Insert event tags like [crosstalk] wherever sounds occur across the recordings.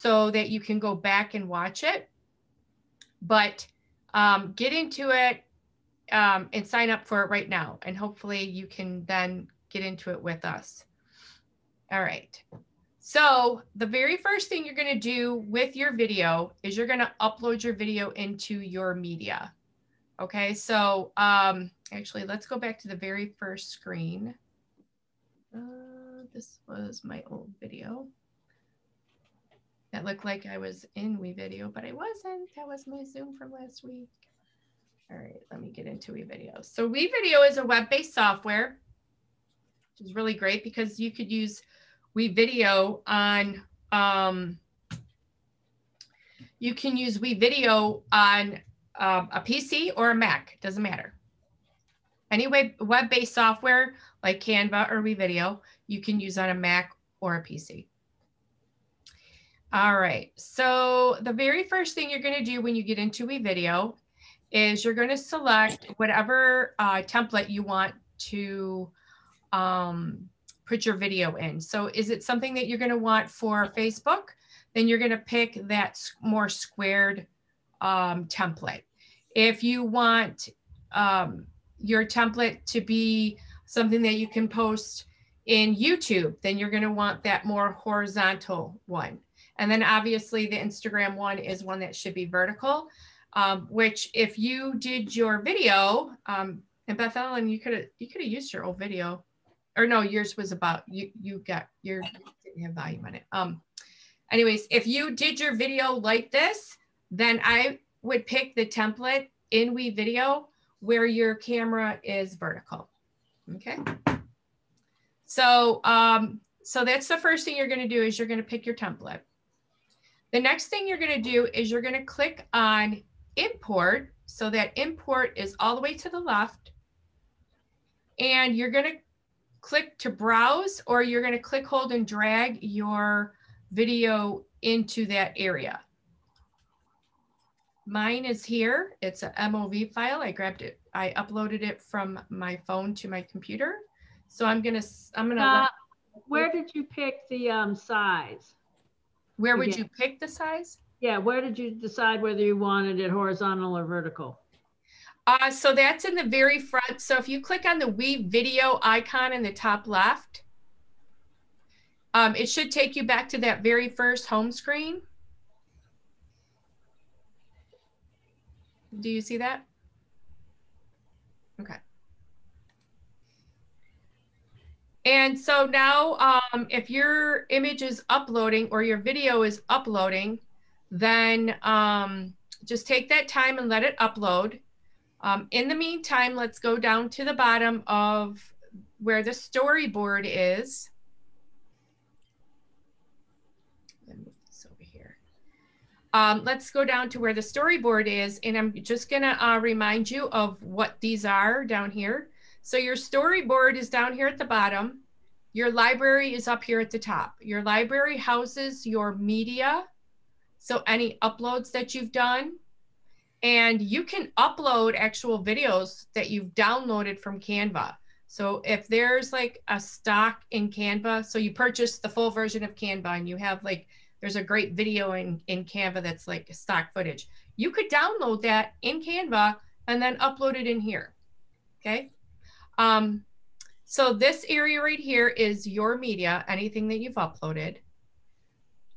so that you can go back and watch it. But um, get into it um, and sign up for it right now. And hopefully you can then get into it with us. All right. So the very first thing you're going to do with your video is you're going to upload your video into your media. Okay, so um, actually, let's go back to the very first screen. Uh, this was my old video. That looked like I was in WeVideo, but I wasn't. That was my Zoom from last week. All right, let me get into WeVideo. So WeVideo is a web-based software, which is really great because you could use WeVideo on, um, you can use WeVideo on um, a PC or a Mac, doesn't matter. Any web-based software like Canva or WeVideo, you can use on a Mac or a PC. All right, so the very first thing you're gonna do when you get into WeVideo is you're gonna select whatever uh, template you want to um, put your video in. So is it something that you're gonna want for Facebook? Then you're gonna pick that more squared um, template. If you want um, your template to be something that you can post in YouTube, then you're going to want that more horizontal one. And then obviously the Instagram one is one that should be vertical, um, which if you did your video, um, and Beth Ellen, you could have you could have used your old video, or no, yours was about you you got your didn't have volume on it. Um, anyways, if you did your video like this, then I would pick the template in WeVideo where your camera is vertical. Okay. So, um, so that's the first thing you're going to do is you're going to pick your template. The next thing you're going to do is you're going to click on import. So that import is all the way to the left. And you're going to click to browse or you're going to click, hold and drag your video into that area. Mine is here. It's a MOV file. I grabbed it. I uploaded it from my phone to my computer. So I'm gonna I'm gonna. Uh, where did you pick the um, size? Where would you pick the size? Yeah, where did you decide whether you wanted it horizontal or vertical? Uh, so that's in the very front. So if you click on the WeVideo icon in the top left, um, it should take you back to that very first home screen. Do you see that? Okay. And so now um, if your image is uploading or your video is uploading, then um, just take that time and let it upload. Um, in the meantime, let's go down to the bottom of where the storyboard is. Um, let's go down to where the storyboard is, and I'm just gonna uh, remind you of what these are down here. So your storyboard is down here at the bottom. Your library is up here at the top. Your library houses your media, so any uploads that you've done. And you can upload actual videos that you've downloaded from Canva. So if there's like a stock in Canva, so you purchase the full version of Canva and you have like there's a great video in, in Canva that's like stock footage. You could download that in Canva and then upload it in here. Okay. Um, so this area right here is your media, anything that you've uploaded.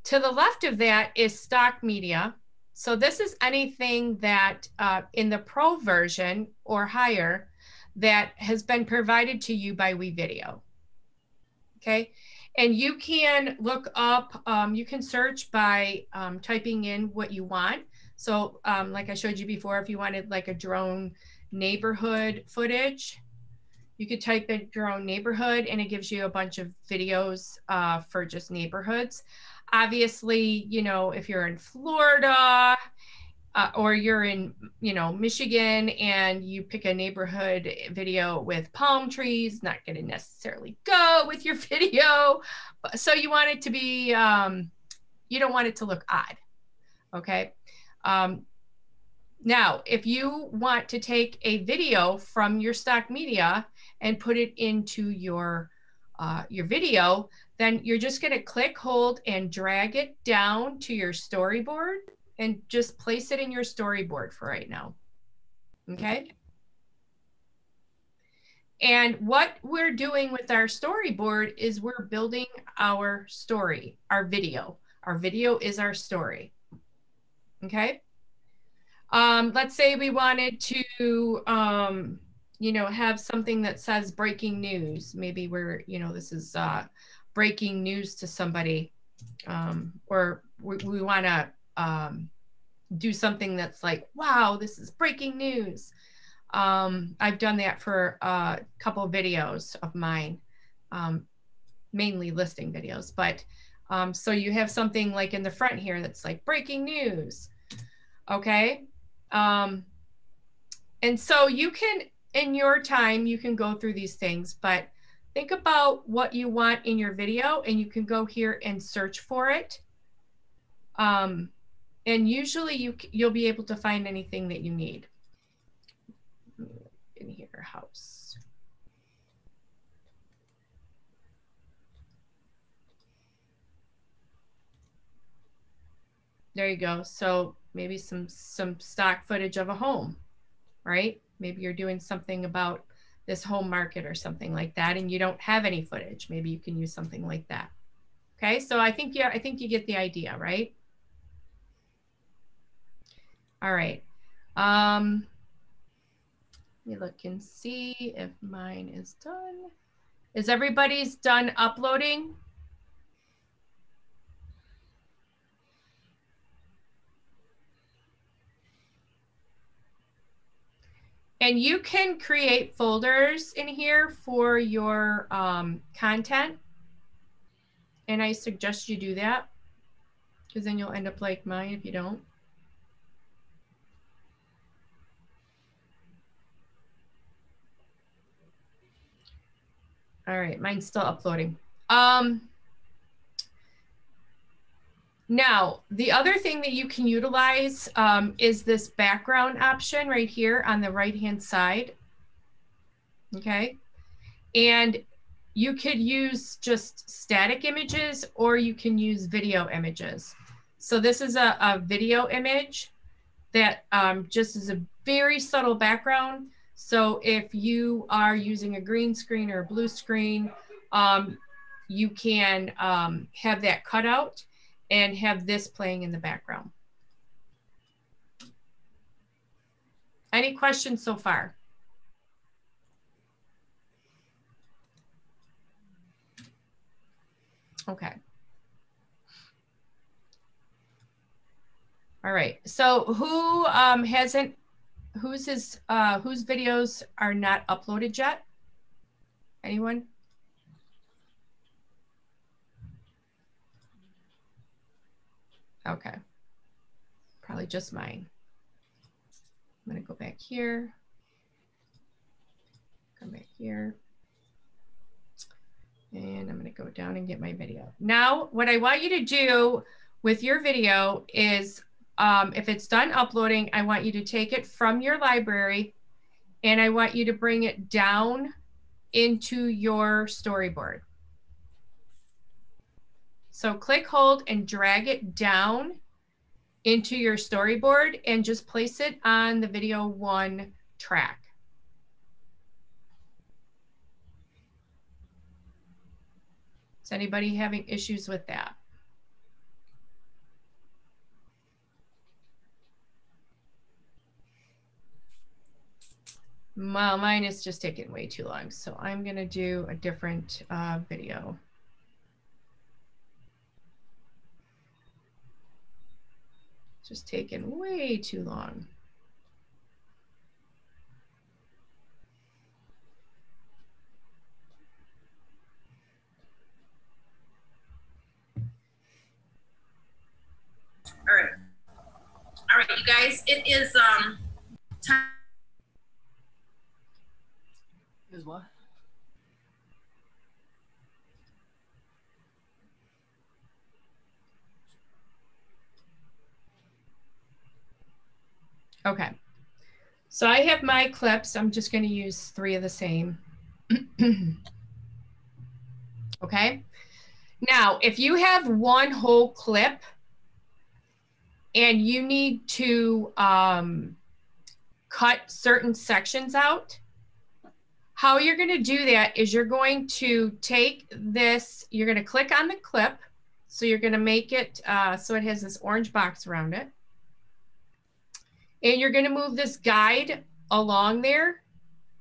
To the left of that is stock media. So this is anything that uh, in the pro version or higher that has been provided to you by WeVideo. Okay. And you can look up, um, you can search by um, typing in what you want. So um, like I showed you before, if you wanted like a drone neighborhood footage, you could type in your own neighborhood and it gives you a bunch of videos uh, for just neighborhoods. Obviously, you know, if you're in Florida uh, or you're in, you know, Michigan and you pick a neighborhood video with palm trees, not going to necessarily go with your [laughs] video. So you want it to be, um, you don't want it to look odd. Okay. Um, now, if you want to take a video from your stock media and put it into your uh, your video, then you're just going to click, hold, and drag it down to your storyboard and just place it in your storyboard for right now. Okay. And what we're doing with our storyboard is we're building our story, our video. Our video is our story. Okay. Um, let's say we wanted to, um, you know, have something that says breaking news. Maybe we're, you know, this is uh, breaking news to somebody, um, or we, we want to um, do something that's like, wow, this is breaking news. Um, I've done that for a couple of videos of mine, um, mainly listing videos. But um, so you have something like in the front here that's like breaking news. Okay. Um, and so you can, in your time, you can go through these things, but think about what you want in your video and you can go here and search for it. Um, and usually you, you'll be able to find anything that you need in here, house. There you go. So maybe some some stock footage of a home, right? Maybe you're doing something about this home market or something like that and you don't have any footage. Maybe you can use something like that. Okay, so I think yeah, I think you get the idea, right? All right. Um, let me look and see if mine is done. Is everybody's done uploading? And you can create folders in here for your um, content. And I suggest you do that because then you'll end up like mine if you don't. All right, mine's still uploading. Um, now, the other thing that you can utilize um, is this background option right here on the right-hand side. Okay. And you could use just static images or you can use video images. So this is a, a video image that um, just is a very subtle background. So if you are using a green screen or a blue screen, um, you can um, have that cut out and have this playing in the background. Any questions so far? Okay. All right. So who um, hasn't whose is uh, whose videos are not uploaded yet? Anyone? Okay. Probably just mine. I'm going to go back here. Come back here. And I'm going to go down and get my video. Now, what I want you to do with your video is um, if it's done uploading, I want you to take it from your library and I want you to bring it down into your storyboard. So click, hold, and drag it down into your storyboard and just place it on the video one track. Is anybody having issues with that? Well, mine is just taking way too long. So I'm going to do a different uh, video. Just taking way too long. All right. All right, you guys, it is um time Is what? Okay. So I have my clips. I'm just going to use three of the same. [clears throat] okay. Now, if you have one whole clip and you need to um, cut certain sections out, how you're going to do that is you're going to take this, you're going to click on the clip. So you're going to make it uh, so it has this orange box around it. And you're going to move this guide along there,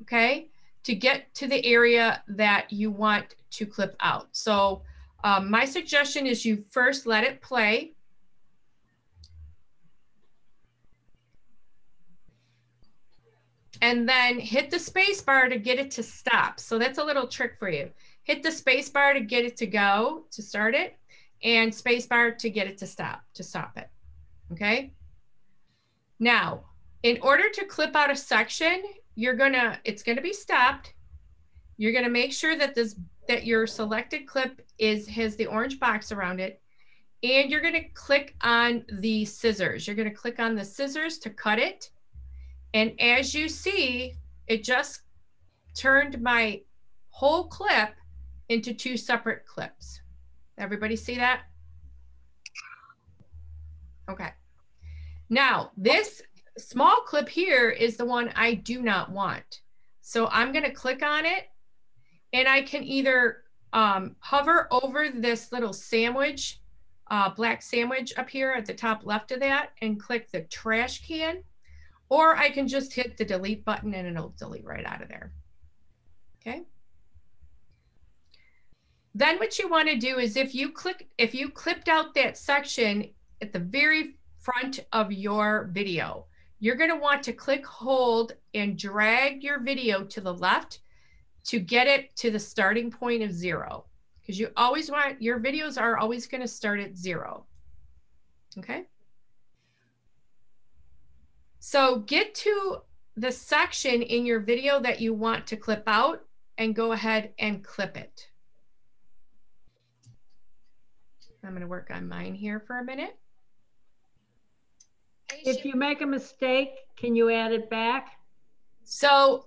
okay, to get to the area that you want to clip out. So um, my suggestion is you first let it play. And then hit the space bar to get it to stop. So that's a little trick for you. Hit the space bar to get it to go, to start it, and space bar to get it to stop, to stop it. Okay. Now, in order to clip out a section, you're gonna, it's gonna be stopped. You're gonna make sure that this, that your selected clip is, has the orange box around it. And you're gonna click on the scissors. You're gonna click on the scissors to cut it. And as you see, it just turned my whole clip into two separate clips. Everybody see that? Okay. Now, this small clip here is the one I do not want. So I'm going to click on it and I can either um, hover over this little sandwich, uh, black sandwich up here at the top left of that and click the trash can, or I can just hit the delete button and it'll delete right out of there. Okay. Then what you want to do is if you click, if you clipped out that section at the very front of your video, you're going to want to click hold and drag your video to the left to get it to the starting point of zero. Because you always want, your videos are always going to start at zero. Okay. So get to the section in your video that you want to clip out and go ahead and clip it. I'm going to work on mine here for a minute. If you make a mistake, can you add it back? So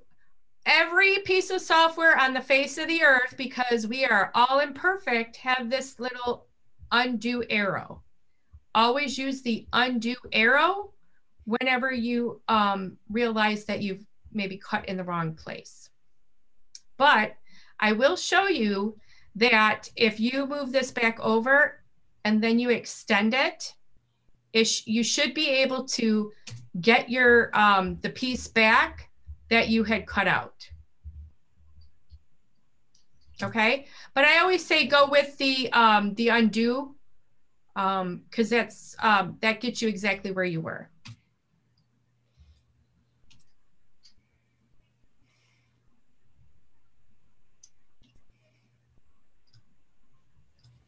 every piece of software on the face of the earth, because we are all imperfect, have this little undo arrow. Always use the undo arrow whenever you um, realize that you've maybe cut in the wrong place. But I will show you that if you move this back over and then you extend it, it sh you should be able to get your um, the piece back that you had cut out. Okay, but I always say go with the um, the undo because um, that's um, that gets you exactly where you were.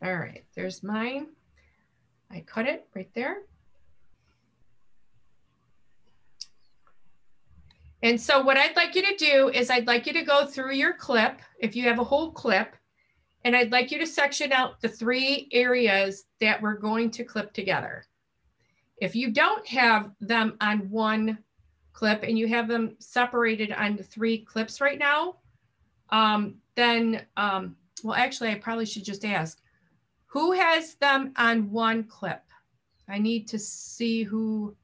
All right, there's mine. I cut it right there. And so what I'd like you to do is I'd like you to go through your clip, if you have a whole clip, and I'd like you to section out the three areas that we're going to clip together. If you don't have them on one clip and you have them separated on three clips right now, um, then, um, well, actually, I probably should just ask, who has them on one clip? I need to see who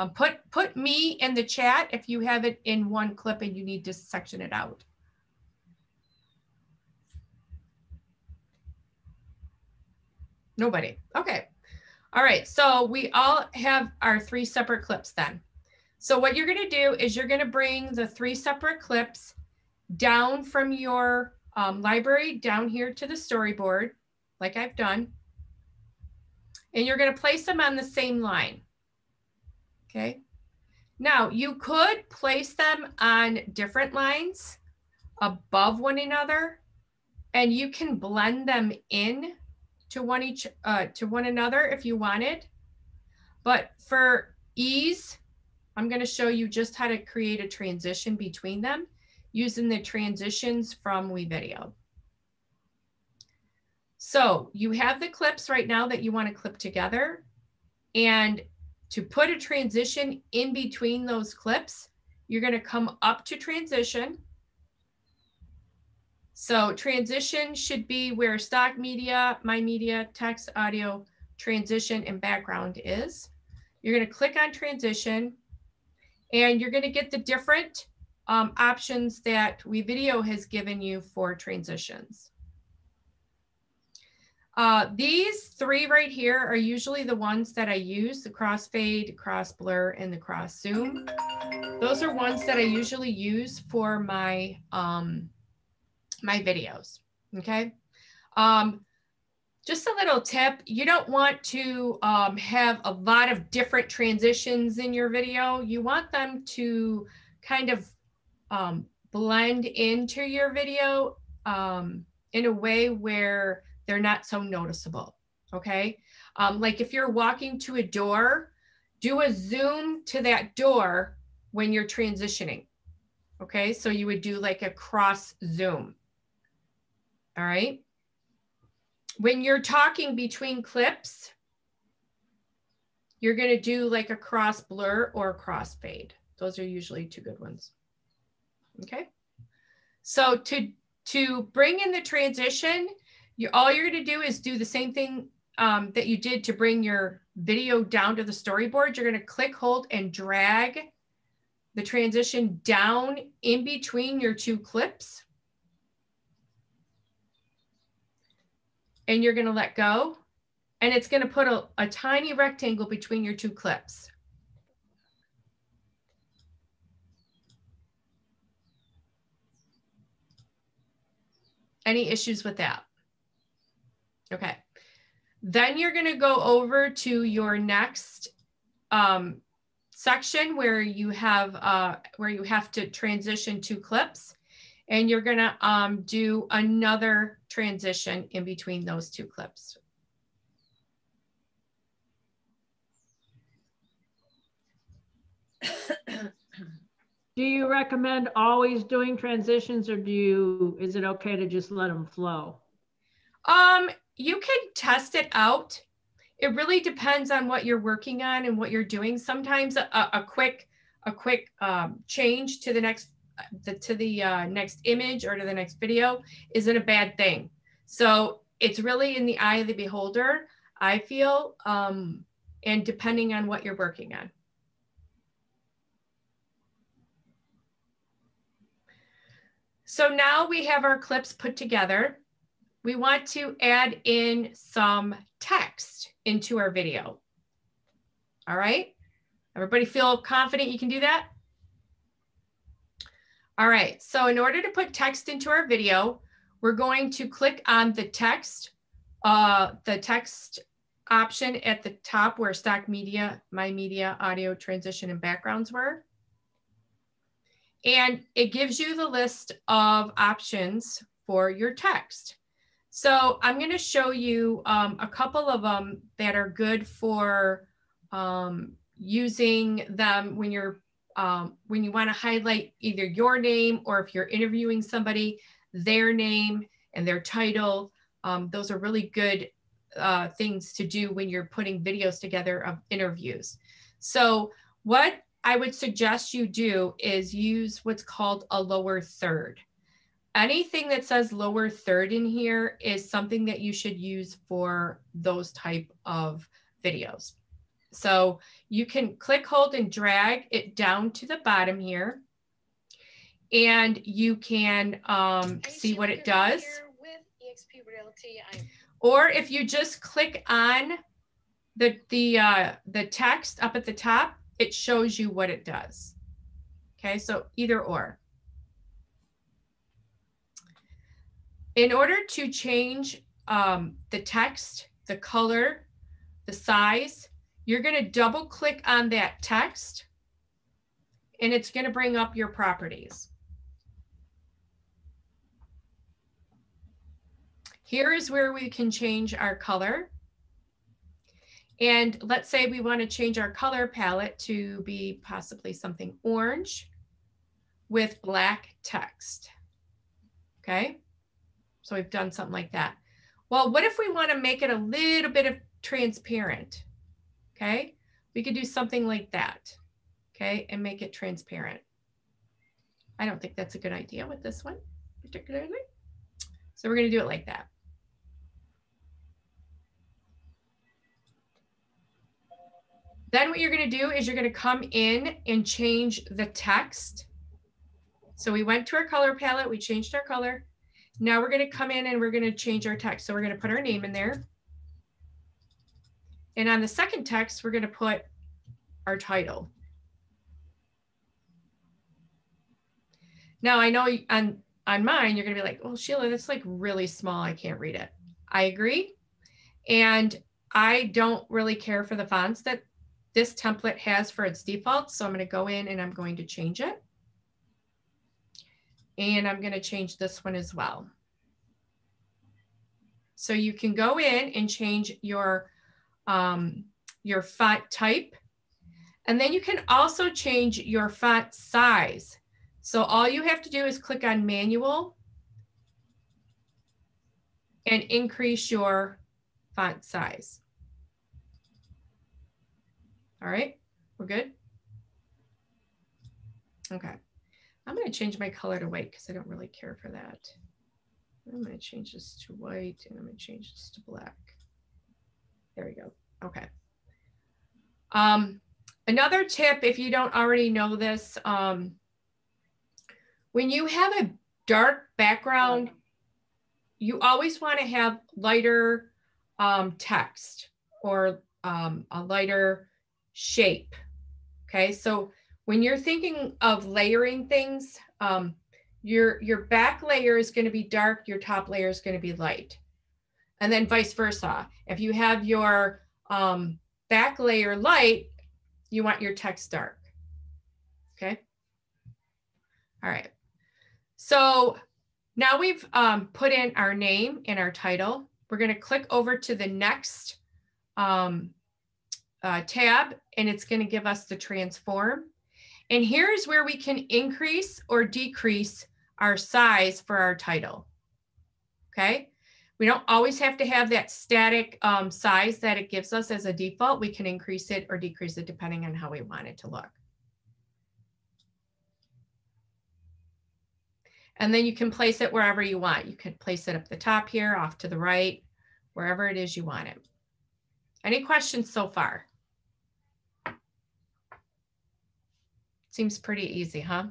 um, put, put me in the chat if you have it in one clip and you need to section it out. Nobody. Okay. All right. So we all have our three separate clips then. So what you're going to do is you're going to bring the three separate clips down from your um, library down here to the storyboard, like I've done. And you're going to place them on the same line. Okay. Now you could place them on different lines above one another and you can blend them in to one each uh, to one another if you wanted. But for ease, I'm going to show you just how to create a transition between them using the transitions from WeVideo. So you have the clips right now that you want to clip together. And to put a transition in between those clips, you're going to come up to transition, So transition should be where stock media, my media, text, audio, transition, and background is. You're going to click on transition and you're going to get the different um, options that WeVideo has given you for transitions. Uh, these three right here are usually the ones that I use, the crossfade, cross blur, and the cross zoom. Those are ones that I usually use for my, um, my videos, okay? Um, just a little tip, you don't want to um, have a lot of different transitions in your video. You want them to kind of um, blend into your video um, in a way where they're not so noticeable. Okay. Um, like if you're walking to a door, do a zoom to that door when you're transitioning. Okay. So you would do like a cross zoom. All right. When you're talking between clips, you're going to do like a cross blur or cross fade. Those are usually two good ones. Okay. So to, to bring in the transition, you all you're going to do is do the same thing um, that you did to bring your video down to the storyboard. You're going to click, hold, and drag the transition down in between your two clips. And you're going to let go. And it's going to put a, a tiny rectangle between your two clips. Any issues with that? Okay. Then you're going to go over to your next um, section where you have uh, where you have to transition to clips and you're going to um, do another transition in between those two clips. [coughs] Do you recommend always doing transitions or do you, is it okay to just let them flow? Um, you can test it out. It really depends on what you're working on and what you're doing. Sometimes a, a quick a quick um, change to the next the, to the uh, next image or to the next video isn't a bad thing. So it's really in the eye of the beholder, I feel, um, and depending on what you're working on. So now we have our clips put together we want to add in some text into our video. All right. Everybody feel confident you can do that? All right. So in order to put text into our video, we're going to click on the text, uh, the text option at the top where stock media, my media, audio, transition, and backgrounds were. And it gives you the list of options for your text. So I'm going to show you um, a couple of them that are good for um, using them when you're um, when you want to highlight either your name or if you're interviewing somebody, their name and their title. Um, those are really good uh, things to do when you're putting videos together of interviews. So what I would suggest you do is use what's called a lower third anything that says lower third in here is something that you should use for those type of videos. So you can click, hold, and drag it down to the bottom here. And you can um, see what it does. Or if you just click on the, the, uh, the text up at the top, it shows you what it does. Okay, so either or. In order to change um, the text, the color, the size, you're going to double click on that text and it's going to bring up your properties. Here is where we can change our color. And let's say we want to change our color palette to be possibly something orange with black text. Okay. So we've done something like that. Well, what if we want to make it a little bit of transparent? Okay, we could do something like that. Okay, and make it transparent. I don't think that's a good idea with this one particularly. So we're going to do it like that. Then what you're going to do is you're going to come in and change the text. So we went to our color palette, we changed our color. Now we're going to come in and we're going to change our text. So we're going to put our name in there. And on the second text, we're going to put our title. Now I know on, on mine, you're going to be like, oh, Sheila, that's like really small. I can't read it. I agree. And I don't really care for the fonts that this template has for its default. So I'm going to go in and I'm going to change it. And I'm going to change this one as well. So you can go in and change your, um, your font type. And then you can also change your font size. So all you have to do is click on manual and increase your font size. All right, we're good? Okay, I'm gonna change my color to white because I don't really care for that. I'm gonna change this to white and I'm gonna change this to black. There we go, okay. Um, another tip, if you don't already know this, um, when you have a dark background, you always wanna have lighter um, text or um, a lighter shape. Okay, so when you're thinking of layering things, um, your, your back layer is going to be dark, your top layer is going to be light. And then vice versa. If you have your um, back layer light, you want your text dark. Okay. All right. So now we've um, put in our name and our title. We're going to click over to the next um, uh, tab and it's going to give us the transform. And here's where we can increase or decrease our size for our title. Okay. We don't always have to have that static um, size that it gives us as a default. We can increase it or decrease it depending on how we want it to look. And then you can place it wherever you want. You can place it up the top here, off to the right, wherever it is you want it. Any questions so far? Seems pretty easy, huh?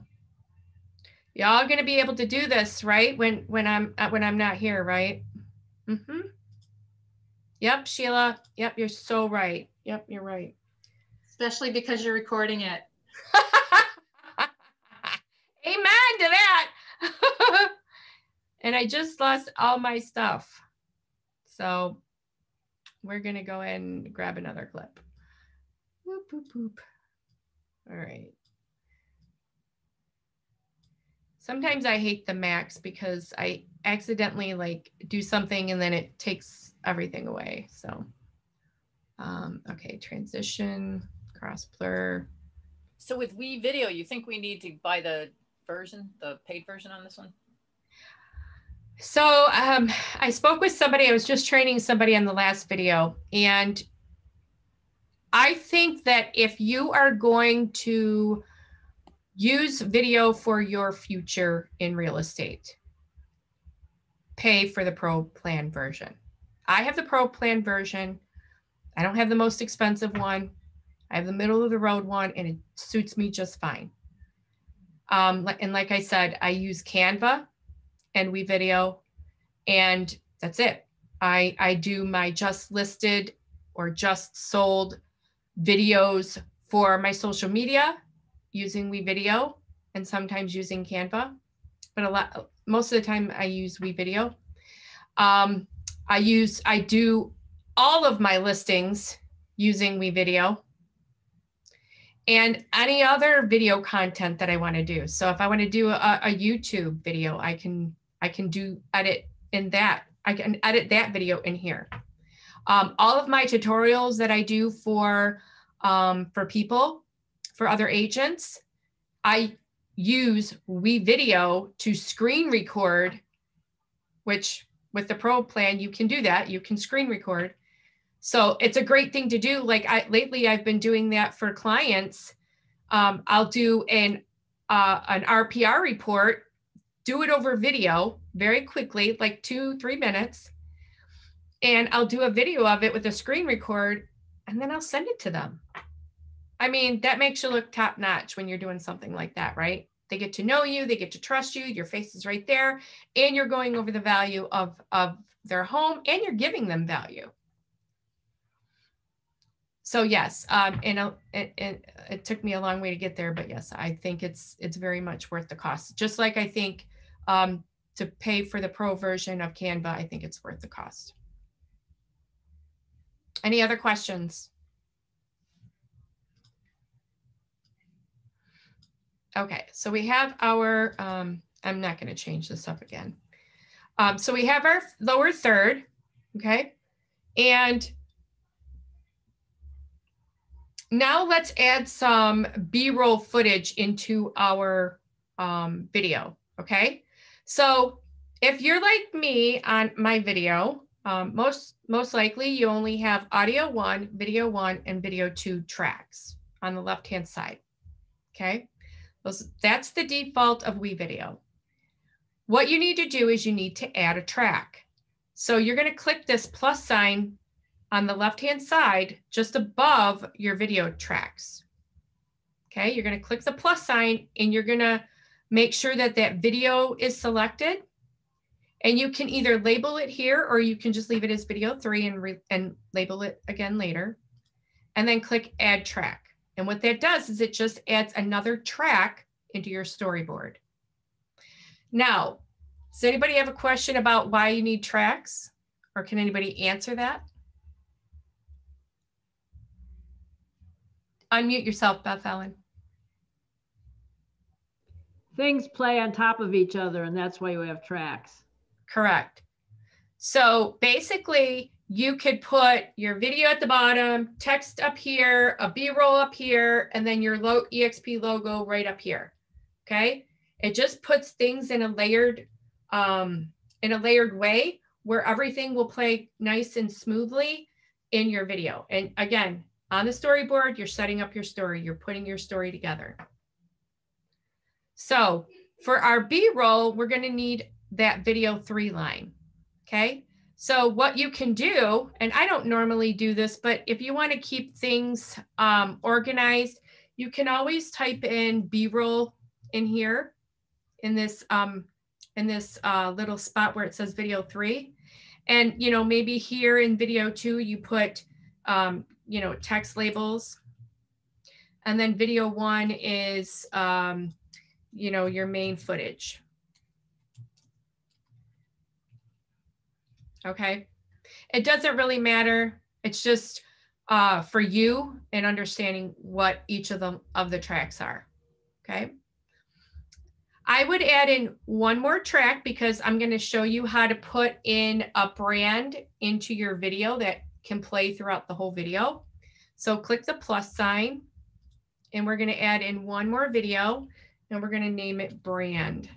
Y'all gonna be able to do this, right? When when I'm uh, when I'm not here, right? Mm-hmm. Yep, Sheila. Yep, you're so right. Yep, you're right. Especially because you're recording it. [laughs] Amen to that. [laughs] and I just lost all my stuff. So we're gonna go ahead and grab another clip. Whoop, whoop, whoop. All right. Sometimes I hate the Macs because I accidentally like do something and then it takes everything away. So, um, okay, transition, cross blur. So with WeVideo, you think we need to buy the version, the paid version on this one? So um, I spoke with somebody, I was just training somebody on the last video, and I think that if you are going to use video for your future in real estate. Pay for the pro plan version. I have the pro plan version. I don't have the most expensive one. I have the middle of the road one and it suits me just fine. Um, and like I said, I use Canva and WeVideo and that's it. I, I do my just listed or just sold videos for my social media using WeVideo and sometimes using Canva, but a lot, most of the time I use WeVideo. Um, I use, I do all of my listings using WeVideo and any other video content that I want to do. So if I want to do a, a, YouTube video, I can, I can do edit in that. I can edit that video in here. Um, all of my tutorials that I do for, um, for people, for other agents. I use WeVideo to screen record, which with the pro plan, you can do that. You can screen record. So it's a great thing to do. Like I lately, I've been doing that for clients. Um, I'll do an uh, an RPR report, do it over video, very quickly, like two, three minutes. And I'll do a video of it with a screen record and then I'll send it to them. I mean, that makes you look top notch when you're doing something like that, right? They get to know you, they get to trust you, your face is right there, and you're going over the value of, of their home and you're giving them value. So yes, um, and uh, it, it, it took me a long way to get there, but yes, I think it's it's very much worth the cost. Just like I think um, to pay for the pro version of Canva, I think it's worth the cost. Any other questions? Okay, so we have our, um, I'm not going to change this up again. Um, so we have our lower third, okay? And now let's add some B-roll footage into our um, video, okay? So if you're like me on my video, um, most, most likely you only have audio one, video one, and video two tracks on the left-hand side, okay? That's the default of WeVideo. What you need to do is you need to add a track. So you're going to click this plus sign on the left-hand side, just above your video tracks. Okay, you're going to click the plus sign and you're going to make sure that that video is selected. And you can either label it here or you can just leave it as video three and, and label it again later. And then click add track. And what that does is it just adds another track into your storyboard. Now, does anybody have a question about why you need tracks? Or can anybody answer that? Unmute yourself, Beth Ellen. Things play on top of each other and that's why you have tracks. Correct. So basically, you could put your video at the bottom, text up here, a B-roll up here, and then your low EXP logo right up here. Okay. It just puts things in a layered, um, in a layered way where everything will play nice and smoothly in your video. And again, on the storyboard, you're setting up your story, you're putting your story together. So for our B-roll, we're going to need that video three line. Okay. So what you can do, and I don't normally do this, but if you want to keep things um, organized, you can always type in B-roll in here in this um, in this uh, little spot where it says video three. And, you know, maybe here in video two, you put, um, you know, text labels. And then video one is, um, you know, your main footage. Okay. It doesn't really matter. It's just uh, for you and understanding what each of them of the tracks are. Okay. I would add in one more track because I'm going to show you how to put in a brand into your video that can play throughout the whole video. So click the plus sign and we're going to add in one more video and we're going to name it brand.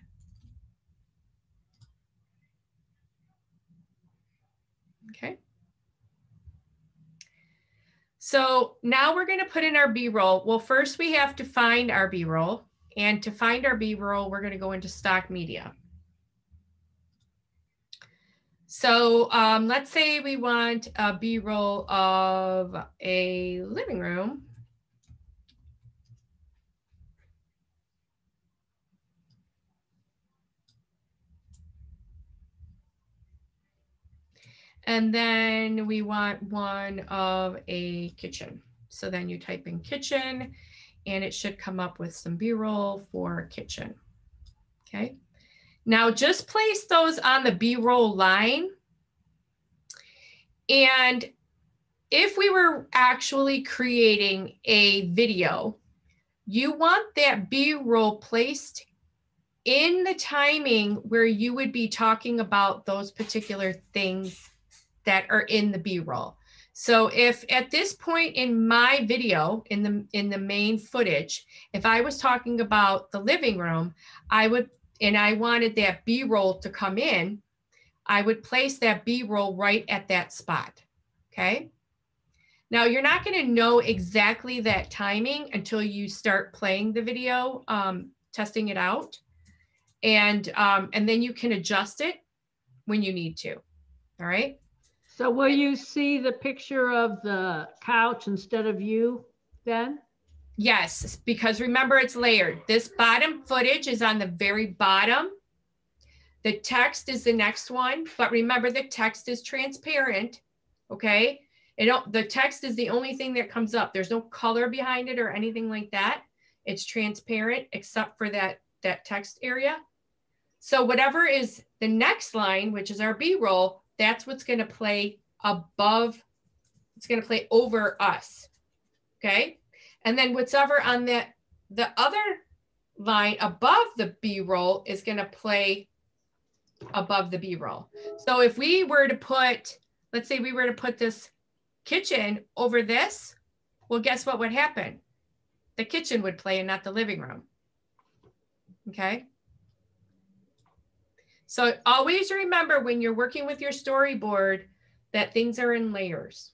Okay. So now we're going to put in our B-roll. Well, first we have to find our B-roll. And to find our B-roll, we're going to go into stock media. So um, let's say we want a B-roll of a living room. And then we want one of a kitchen. So then you type in kitchen and it should come up with some B-roll for kitchen. Okay. Now just place those on the B-roll line. And if we were actually creating a video, you want that B-roll placed in the timing where you would be talking about those particular things that are in the B-roll. So if at this point in my video, in the in the main footage, if I was talking about the living room, I would and I wanted that B-roll to come in, I would place that B-roll right at that spot. Okay. Now you're not going to know exactly that timing until you start playing the video, um, testing it out. And, um, and then you can adjust it when you need to. All right. So will you see the picture of the couch instead of you then? Yes, because remember it's layered. This bottom footage is on the very bottom. The text is the next one, but remember the text is transparent, okay? It the text is the only thing that comes up. There's no color behind it or anything like that. It's transparent except for that, that text area. So whatever is the next line, which is our B-roll, that's what's gonna play above, it's gonna play over us, okay? And then whatever on the, the other line above the B-roll is gonna play above the B-roll. So if we were to put, let's say we were to put this kitchen over this, well, guess what would happen? The kitchen would play and not the living room. Okay. So always remember when you're working with your storyboard that things are in layers.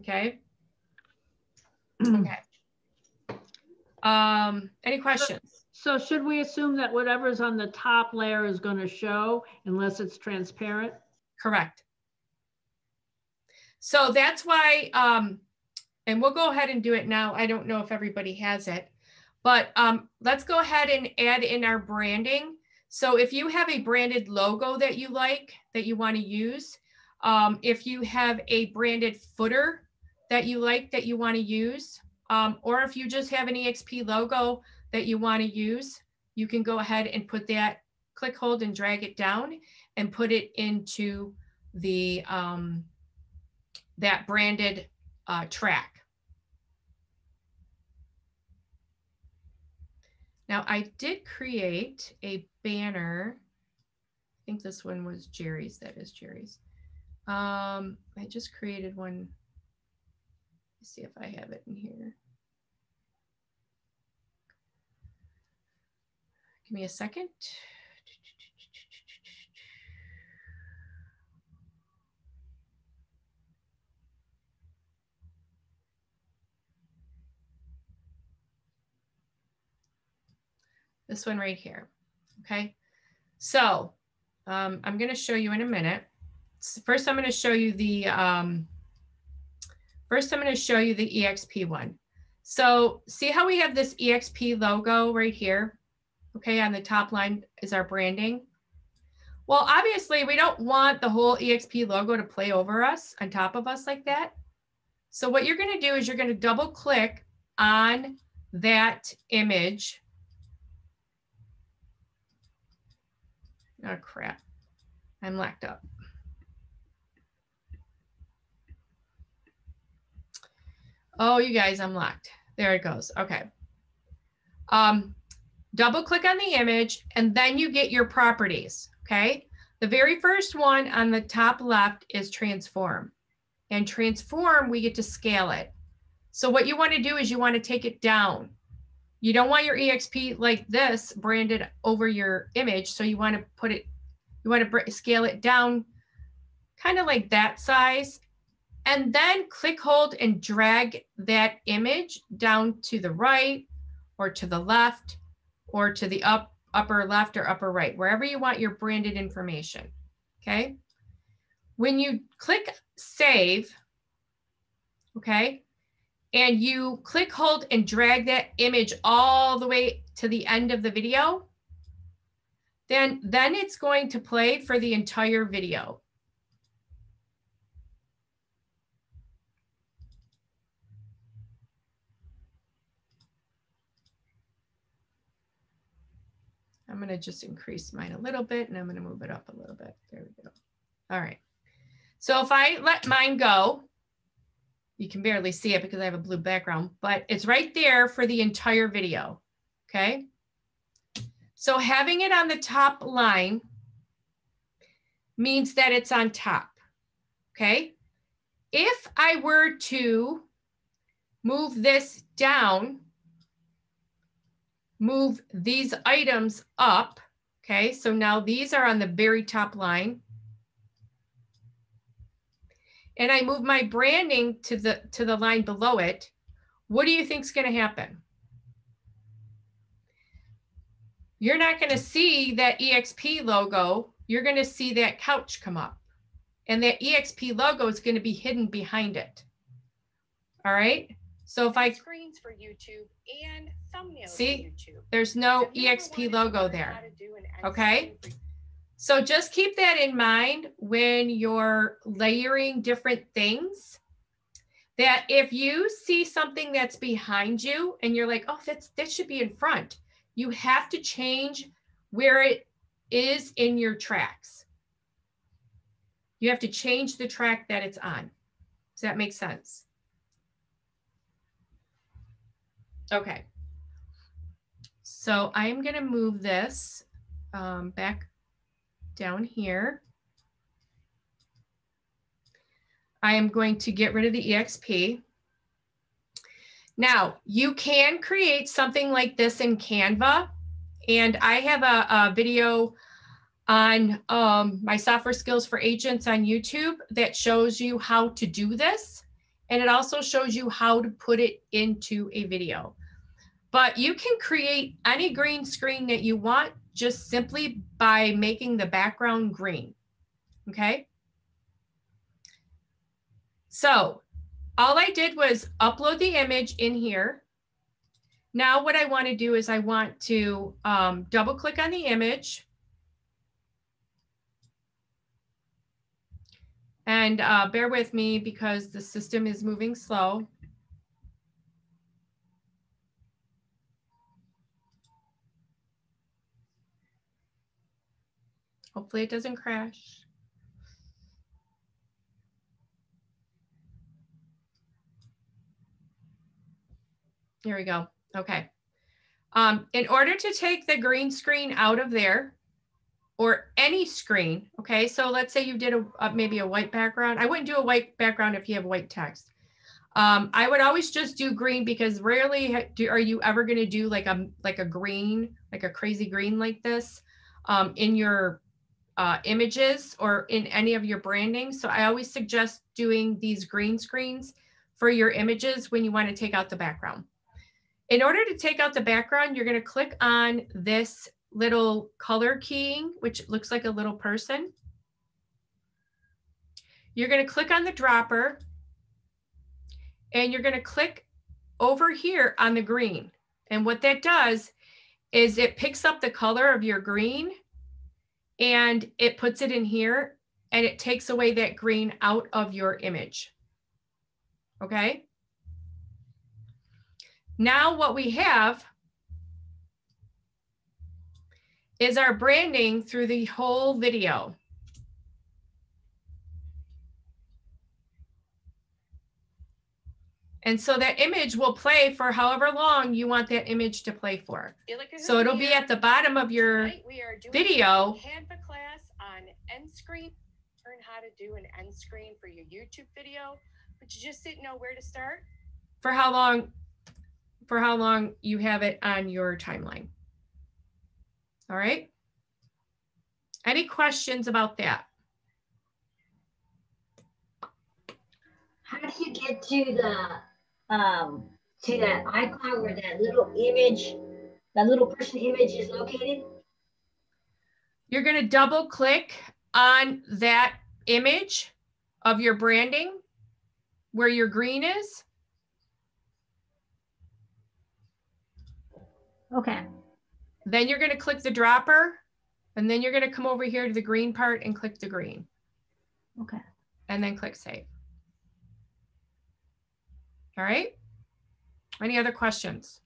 Okay. Okay. Um, any questions? So should we assume that whatever's on the top layer is going to show unless it's transparent? Correct. So that's why, um, and we'll go ahead and do it now. I don't know if everybody has it, but um, let's go ahead and add in our branding. So if you have a branded logo that you like, that you want to use, um, if you have a branded footer that you like, that you want to use, um, or if you just have an EXP logo that you want to use, you can go ahead and put that, click, hold, and drag it down and put it into the um, that branded uh, track. Now I did create a banner. I think this one was Jerry's. That is Jerry's. Um, I just created one. Let's see if I have it in here. Give me a second. This one right here. Okay. So um, I'm going to show you in a minute. First, I'm going to show you the, um, first I'm going to show you the EXP one. So see how we have this EXP logo right here? Okay, on the top line is our branding. Well, obviously we don't want the whole EXP logo to play over us on top of us like that. So what you're gonna do is you're gonna double click on that image. Oh crap, I'm locked up. Oh, you guys, I'm locked. There it goes. Okay. Um, double click on the image and then you get your properties. Okay. The very first one on the top left is transform. And transform, we get to scale it. So what you want to do is you want to take it down. You don't want your EXP like this branded over your image. So you want to put it, you want to scale it down kind of like that size and then click, hold, and drag that image down to the right or to the left or to the up, upper left or upper right, wherever you want your branded information, okay? When you click save, okay, and you click, hold, and drag that image all the way to the end of the video, then, then it's going to play for the entire video. I'm going to just increase mine a little bit and I'm going to move it up a little bit. There we go. All right. So if I let mine go, you can barely see it because I have a blue background, but it's right there for the entire video. Okay. So having it on the top line means that it's on top. Okay. If I were to move this down move these items up. Okay, so now these are on the very top line. And I move my branding to the to the line below it. What do you think is going to happen? you're not going to see that EXP logo. You're going to see that couch come up. And that EXP logo is going to be hidden behind it. All right. So if I, screens for YouTube and thumbnails See? for YouTube. there's no If you ever EXP logo there. how to do an end Okay. So just keep that in mind when you're layering different things. That if you see something that's behind you and you're like, oh, that's that should be in front, you have to change where it is in your tracks. You have to change the track that it's on. Does that make sense? Okay. So I'm going to move this um, back down here. I am going to get rid of the EXP. Now, you can create something like this in Canva. And I have a, a video on um, my software skills for agents on YouTube that shows you how to do this. And it also shows you how to put it into a video. But you can create any green screen that you want just simply by making the background green. Okay. So all I did was upload the image in here. Now what I want to do is I want to um, double click on the image. And uh, bear with me because the system is moving slow. Hopefully it doesn't crash. Here we go. Okay. Um, in order to take the green screen out of there or any screen, okay, so let's say you did a, a- maybe a white background. I wouldn't do a white background if you have white text. Um, I would always just do green because rarely do, are you ever going to do like a like a green, like a crazy green like this um, in your uh, images or in any of your branding. So I always suggest doing these green screens for your images when you want to take out the background. In order to take out the background, you're going to click on this little color keying, which looks like a little person. You're going to click on the dropper and you're going to click over here on the green. And what that does is it picks up the color of your green and it puts it in here and it takes away that green out of your image. Okay. Now what we have is our branding through the whole video. And so that image will play for however long you want that image to play for. So it'll be at the bottom of your we are doing video. a Canva class on end screen. Learn how to do an end screen for your YouTube video, but you just didn't know where to start. for how long for how long you have it on your timeline. All right. Any questions about that? How do you get to the, um, to that icon where that little image, that little person image is located? You're going to double click on that image of your branding where your green is. Okay, Then you're going to click the dropper and then you're going to come over here to the green part and click the green okay. and then click save. All right. Any other questions?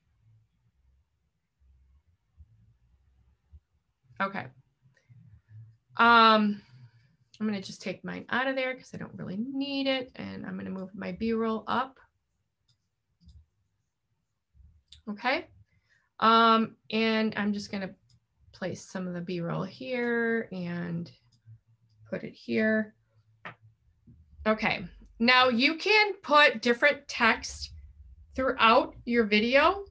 Okay. Um, I'm going to just take mine out of there because I don't really need it. And I'm going to move my B-roll up. Okay. Um, and I'm just going to place some of the B-roll here and put it here. Okay. Now you can put different text throughout your video.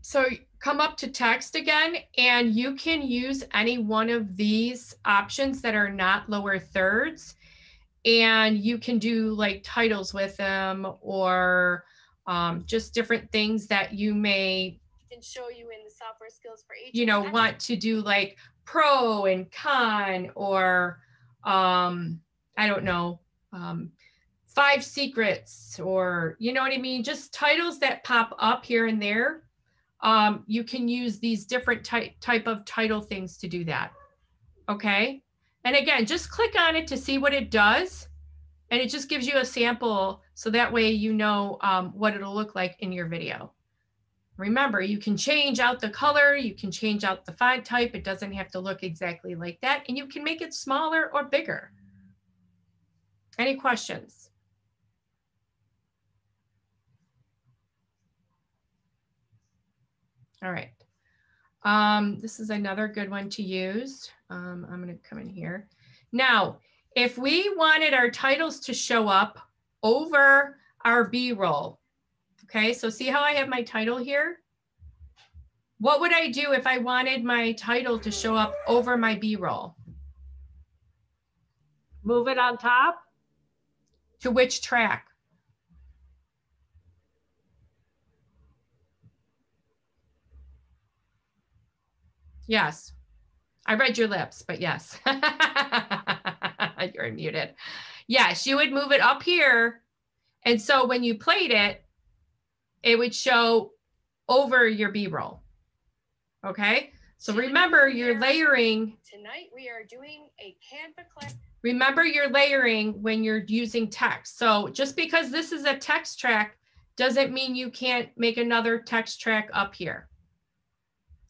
So come up to text again and you can use any one of these options that are not lower thirds. And you can do like titles with them or um, just different things that you may can show you in the software skills for agents. you know, want to do like pro and con or um, I don't know, um, five secrets or you know what I mean? Just titles that pop up here and there. Um, you can use these different type type of title things to do that. Okay. And again, just click on it to see what it does. And it just gives you a sample so that way you know um, what it'll look like in your video. Remember, you can change out the color, you can change out the font type. It doesn't have to look exactly like that. And you can make it smaller or bigger. Any questions? All right. Um, this is another good one to use. Um, I'm going to come in here. Now, if we wanted our titles to show up over our B-roll, okay, so see how I have my title here? What would I do if I wanted my title to show up over my B-roll? Move it on top? To which track? Yes. I read your lips, but yes. [laughs] You're muted. Yes, you would move it up here. And so when you played it, it would show over your B-roll. Okay? So remember you're layering Tonight, we are doing a Canva class. Remember you're layering when you're using text. So just because this is a text track doesn't mean you can't make another text track up here.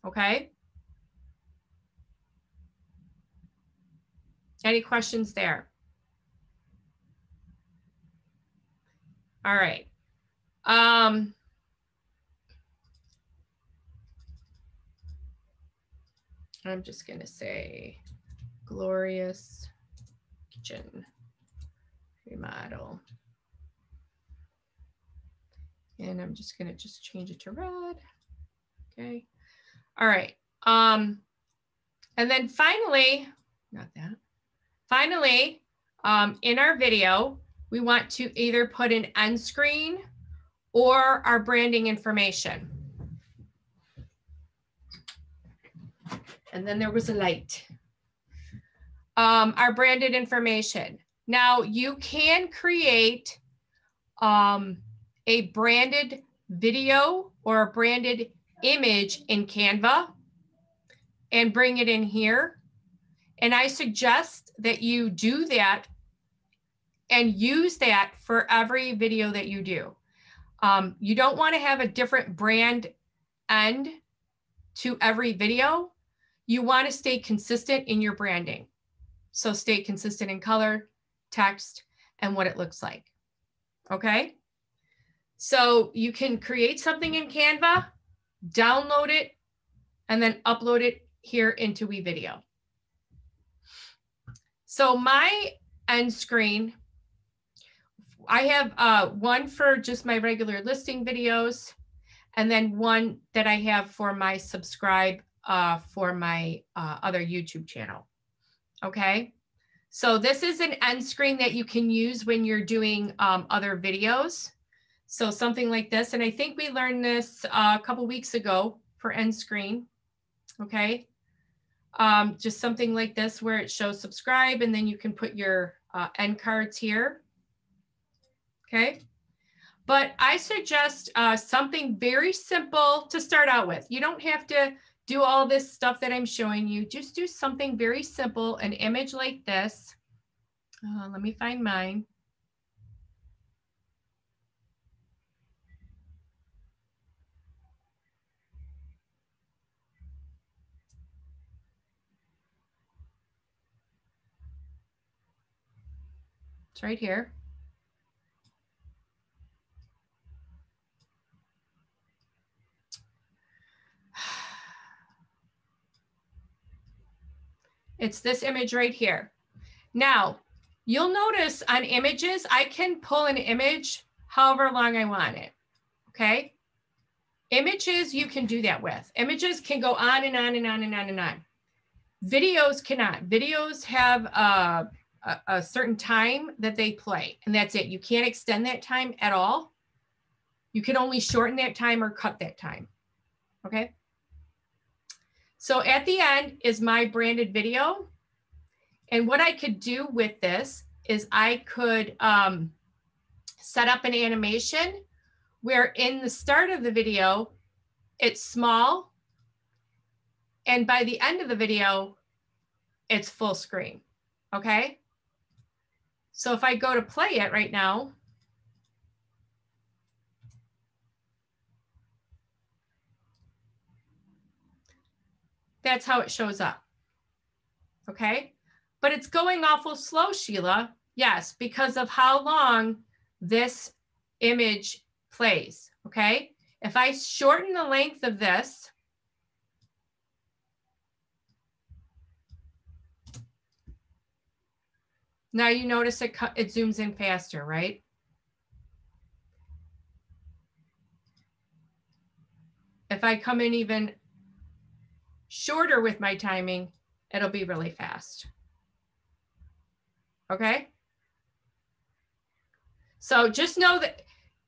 Okay? Any questions there? All right. Um, I'm just going to say glorious kitchen remodel. And I'm just gonna just change it to red. Okay. All right. Um, and then finally, not that. Finally, um, in our video, we want to either put an end screen or our branding information. And then there was a light um, our branded information. Now you can create um, a branded video or a branded image in Canva and bring it in here. And I suggest that you do that and use that for every video that you do. Um, you don't want to have a different brand end to every video. You want to stay consistent in your branding. So stay consistent in color, text, and what it looks like. Okay. So you can create something in Canva, download it, and then upload it here into WeVideo. So my end screen, I have uh, one for just my regular listing videos, and then one that I have for my subscribe uh, for my uh, other YouTube channel. Okay. So this is an end screen that you can use when you're doing um, other videos. So something like this, and I think we learned this uh, a couple weeks ago for end screen. Okay. Um, just something like this where it shows subscribe and then you can put your uh, end cards here. Okay. But I suggest uh, something very simple to start out with. You don't have to do all this stuff that I'm showing you. Just do something very simple, an image like this. Uh, let me find mine. It's right here. It's this image right here. Now, you'll notice on images, I can pull an image however long I want it, okay? Images, you can do that with. Images can go on and on and on and on and on. Videos cannot. Videos have a, a, a certain time that they play, and that's it. You can't extend that time at all. You can only shorten that time or cut that time. Okay. So at the end is my branded video. And what I could do with this is I could um, set up an animation where in the start of the video, it's small. And by the end of the video, it's full screen. Okay. So if I go to play it right now, that's how it shows up. Okay. But it's going awful slow, Sheila. Yes, because of how long this image plays. Okay. If I shorten the length of this, now you notice it, it zooms in faster, right? If I come in even shorter with my timing, it'll be really fast. Okay. So just know that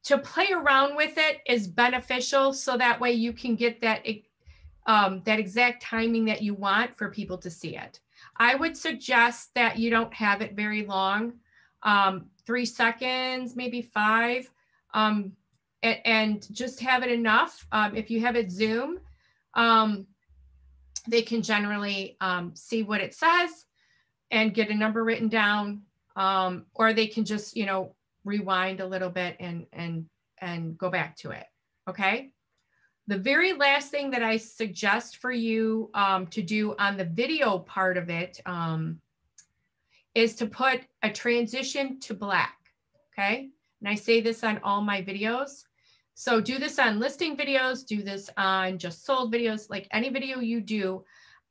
to play around with it is beneficial so that way you can get that um, that exact timing that you want for people to see it. I would suggest that you don't have it very long, um, three seconds, maybe five, um, and, and, just have it enough. Um, if you have it Zoom, um, they can generally um, see what it says and get a number written down, um, or they can just, you know, rewind a little bit and and and go back to it. Okay. The very last thing that I suggest for you um, to do on the video part of it um, is to put a transition to black. Okay. And I say this on all my videos. So do this on listing videos, do this on just sold videos, like any video you do.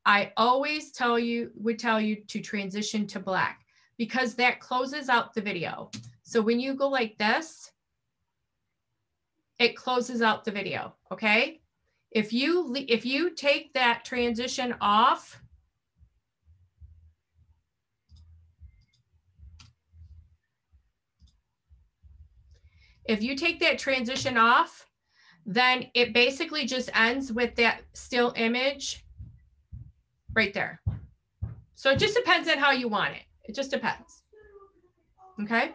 I always tell you, would tell you to transition to black because that closes out the video. So when you go like this, it closes out the video, okay? If you, if you take that transition off, if you take that transition off, then it basically just ends with that still image right there. So it just depends on how you want it. It just depends. Okay.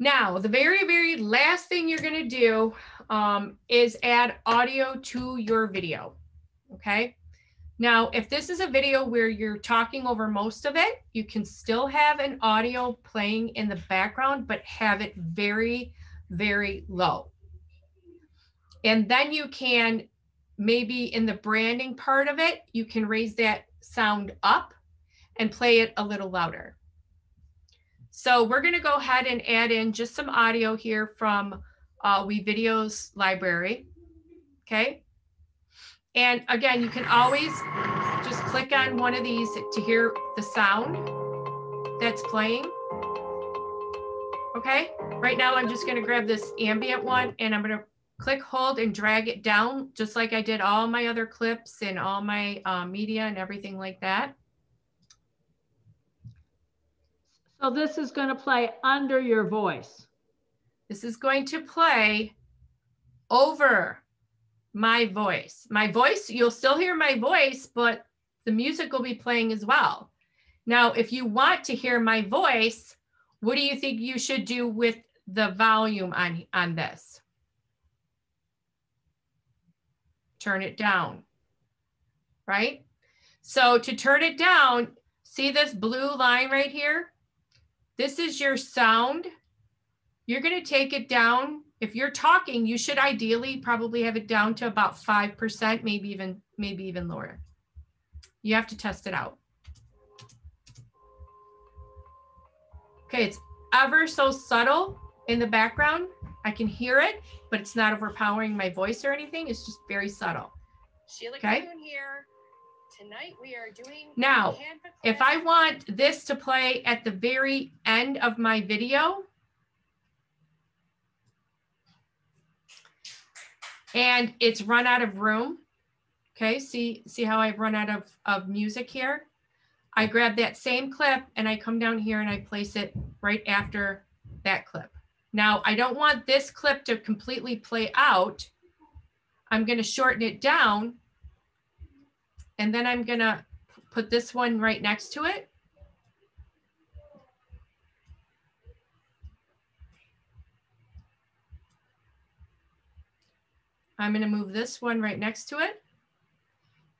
Now, the very, very last thing you're going to do um, is add audio to your video. Okay. Now, if this is a video where you're talking over most of it, you can still have an audio playing in the background, but have it very, very low. And then you can maybe in the branding part of it, you can raise that sound up and play it a little louder. So we're going to go ahead and add in just some audio here from uh, WeVideo's library. Okay. And again, you can always just click on one of these to hear the sound that's playing. Okay. Right now, I'm just going to grab this ambient one and I'm going to click, hold, and drag it down, just like I did all my other clips and all my uh, media and everything like that. So this is going to play under your voice. This is going to play over my voice. My voice, you'll still hear my voice, but the music will be playing as well. Now, if you want to hear my voice, what do you think you should do with the volume on, on this? Turn it down, right? So to turn it down, see this blue line right here? This is your sound. You're going to take it down. If you're talking, you should ideally probably have it down to about 5%, maybe even, maybe even lower. You have to test it out. Okay, it's ever so subtle in the background. I can hear it, but it's not overpowering my voice or anything. It's just very subtle. Sheila okay. here. Tonight we are doing now. If I want this to play at the very end of my video, and it's run out of room. Okay, see, see how I've run out of, of music here? I grab that same clip and I come down here and I place it right after that clip. Now, I don't want this clip to completely play out. I'm going to shorten it down. And then I'm going to put this one right next to it. I'm going to move this one right next to it.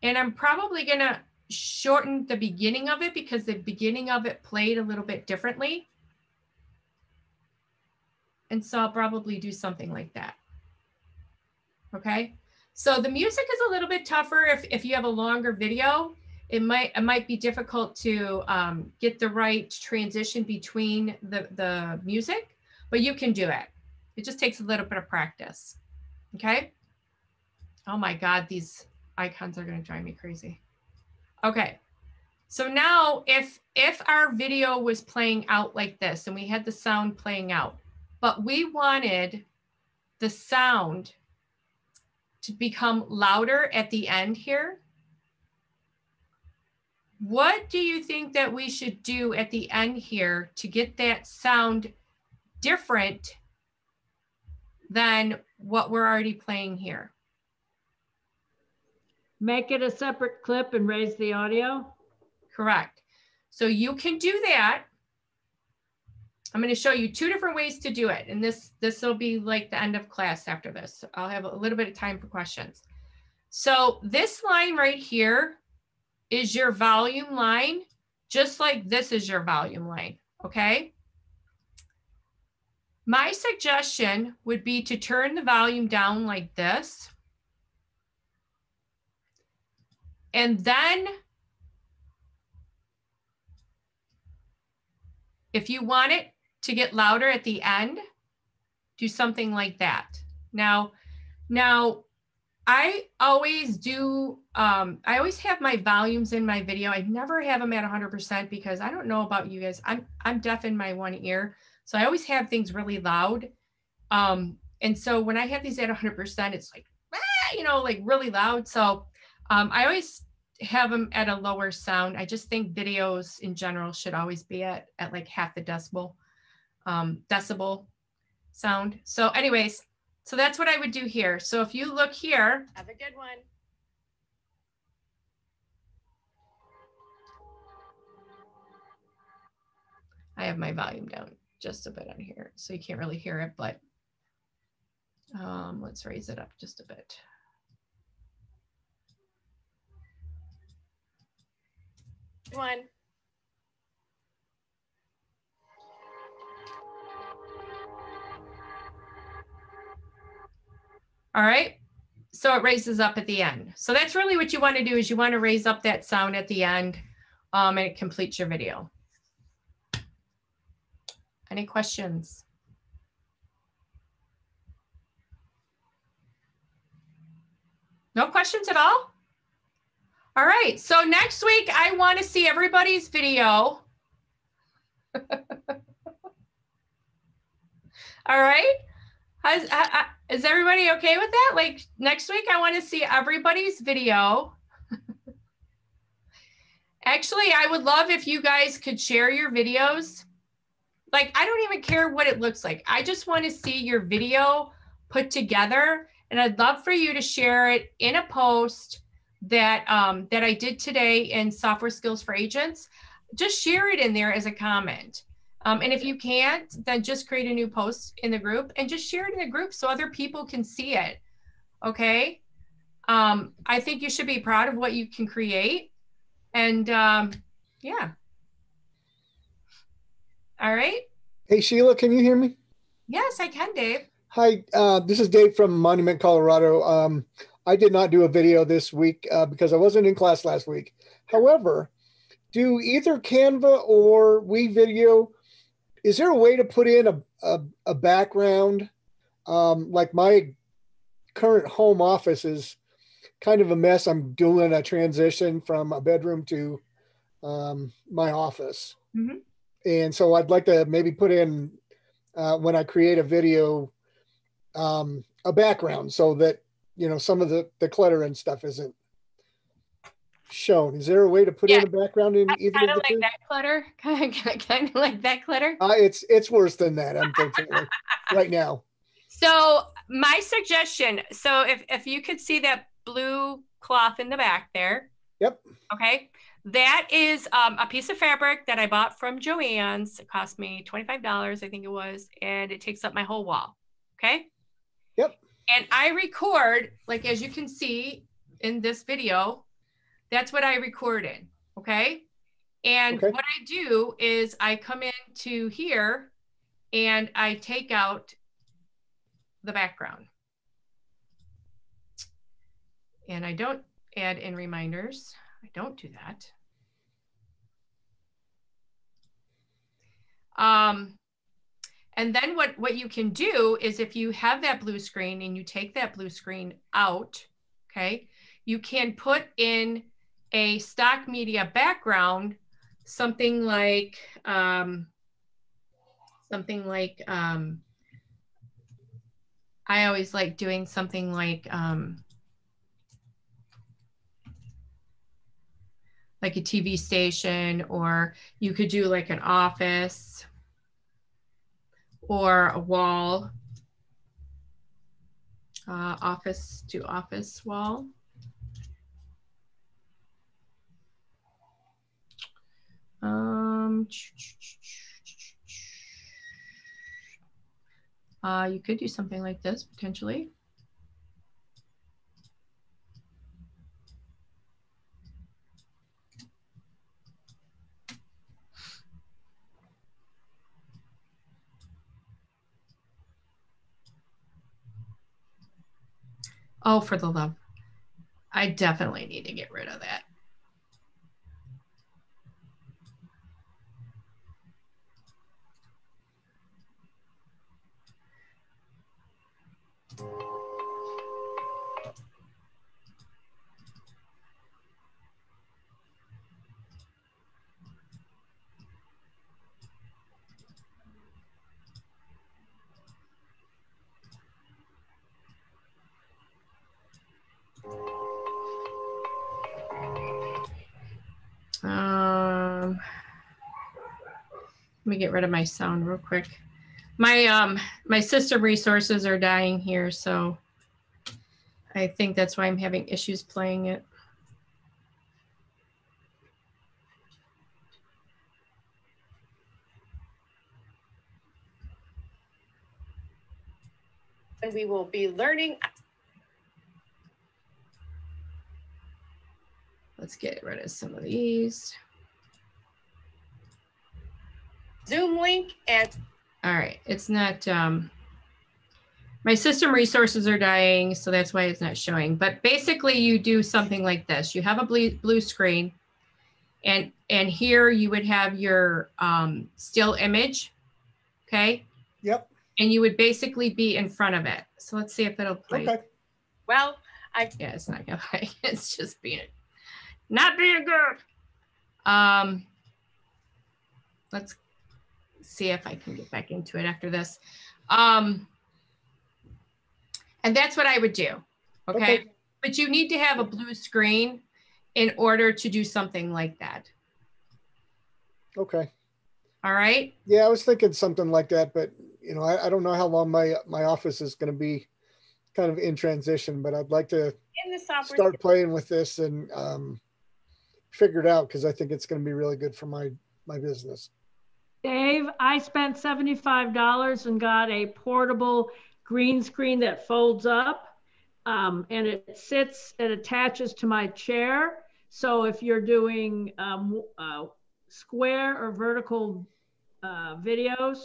And I'm probably going to shorten the beginning of it because the beginning of it played a little bit differently. And so I'll probably do something like that. Okay. So the music is a little bit tougher if, if you have a longer video. It might it might be difficult to um, get the right transition between the, the music, but you can do it. It just takes a little bit of practice. Okay. Oh my God, these icons are going to drive me crazy. Okay. So now if if our video was playing out like this and we had the sound playing out, but we wanted the sound to become louder at the end here, what do you think that we should do at the end here to get that sound different than what we're already playing here? Make it a separate clip and raise the audio? Correct. So you can do that. I'm going to show you two different ways to do it. And this this will be like the end of class after this. I'll have a little bit of time for questions. So this line right here is your volume line, just like this is your volume line, okay? My suggestion would be to turn the volume down like this. And then if you want it to get louder at the end, do something like that. Now, now I always do, um, I always have my volumes in my video. I never have them at 100% because I don't know about you guys. I'm, I'm deaf in my one ear. So I always have things really loud. Um, and so when I have these at 100%, it's like, ah, you know, like really loud. So um, I always have them at a lower sound. I just think videos in general should always be at, at like half the decibel, um, decibel sound. So anyways, so that's what I would do here. So if you look here, Have a good one. I have my volume down just a bit on here, so you can't really hear it, but um, let's raise it up just a bit. One. All right. So it raises up at the end. So that's really what you want to do is you want to raise up that sound at the end um, and it completes your video. Any questions? No questions at all? All right. So next week, I want to see everybody's video. [laughs] all right. Has, uh, uh, is everybody okay with that? Like next week, I want to see everybody's video. [laughs] Actually, I would love if you guys could share your videos. Like, I don't even care what it looks like. I just want to see your video put together. And I'd love for you to share it in a post that um, that I did today in Software Skills for Agents. Just share it in there as a comment. Um, and if you can't, then just create a new post in the group and just share it in the group so other people can see it. Okay. Um, I think you should be proud of what you can create. And um, yeah. All right. Hey, Sheila, can you hear me? Yes, I can, Dave. Hi, uh, this is Dave from Monument, Colorado. Um, I did not do a video this week uh, because I wasn't in class last week. However, do either Canva or WeVideo is there a way to put in a, a, a background? Um, like my current home office is kind of a mess. I'm doing a transition from a bedroom to um, my office. Mhm. And so I'd like to maybe put in, uh, when I create a video, um, a background so that, you know, some of the, the clutter and stuff isn't shown. Is there a way to put in Yeah. a background in either Kind of like two? that clutter. [laughs] Kind of like that clutter. Uh, it's it's worse than that, unfortunately, [laughs] right now. So my suggestion, so if if you could see that blue cloth in the back there. Yep. Okay. That is um, a piece of fabric that I bought from Joann's. It cost me $25, I think it was, and it takes up my whole wall. Okay. Yep. And I record, like as you can see in this video, that's what I recorded. Okay. And Okay. what I do is I come into here and I take out the background. And I don't add in reminders. I don't do that. Um, and then what, what you can do is if you have that blue screen and you take that blue screen out, okay, you can put in a stock media background, something like, um, something like, um, I always like doing something like, um, like a TV station, or you could do like an office or a wall, uh, office to office wall. Um, uh, you could do something like this potentially. Oh, for the love. I definitely need to get rid of that. Me get rid of my sound real quick. My um my system resources are dying here, so I think that's why I'm having issues playing it. And we will be learning Let's get rid of some of these. Zoom link and All right, it's not, um, my system resources are dying, so that's why it's not showing. But basically you do something like this. You have a blue, blue screen and, and here you would have your, um, still image. Okay. Yep. And you would basically be in front of it. So let's see if it'll play. Okay. well, I Yeah, it's not gonna play. [laughs] It's just being, not being good. Um, let's see if I can get back into it after this. Um, and that's what I would do. Okay. Okay. But you need to have a blue screen in order to do something like that. Okay. All right. Yeah, I was thinking something like that, but you know, I, I don't know how long my my office is going to be kind of in transition, but I'd like to in the software start playing with this and um, figure it out because I think it's going to be really good for my my business. Dave, I spent seventy-five dollars and got a portable green screen that folds up. Um, and it sits, it attaches to my chair. So if you're doing um, uh, square or vertical uh, videos,